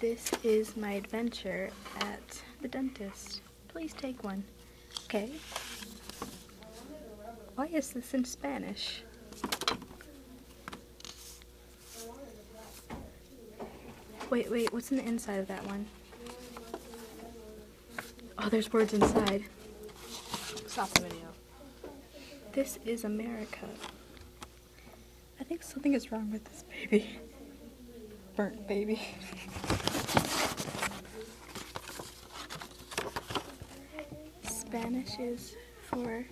This is my adventure at the dentist. Please take one. Okay. Why is this in Spanish? Wait, wait, what's in the inside of that one? Oh, there's words inside. Stop the video. This is America. I think something is wrong with this baby. Burnt baby. Spanish is for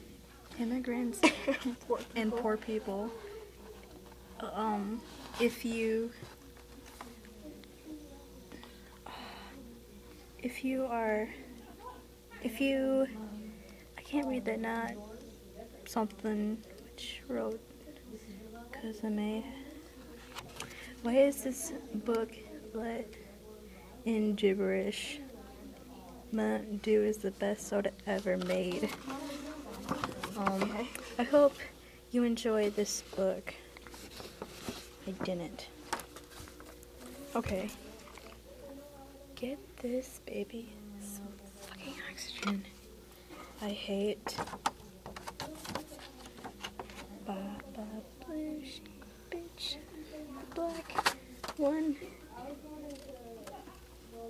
immigrants and poor people. Um, if you if you are if you I can't read that not something which wrote Kazame. Why is this book let in gibberish? Mountain Dew is the best soda ever made. Um, I hope you enjoy this book. I didn't. Okay. Get this, baby. Some fucking oxygen. I hate. Black one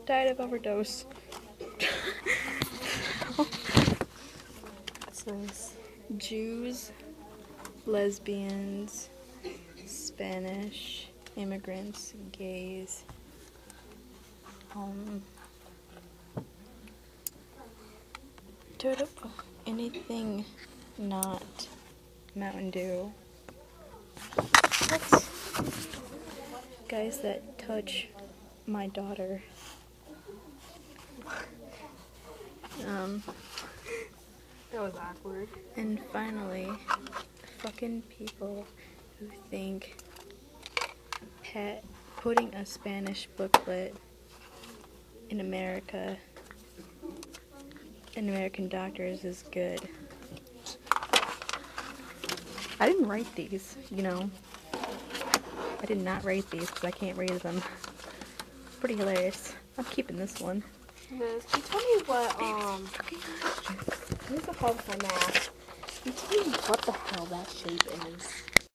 died of overdose. That's nice. Jews, lesbians, Spanish, immigrants, gays. Um, anything not Mountain Dew. Guys that touch my daughter. Um, That was awkward. and finally, fucking people who think pet putting a Spanish booklet in America in American doctors is good. I didn't write these, you know. I did not write these because I can't read them. Pretty hilarious. I'm keeping this one. You tell me what, um, here's you me what the hell that shape is?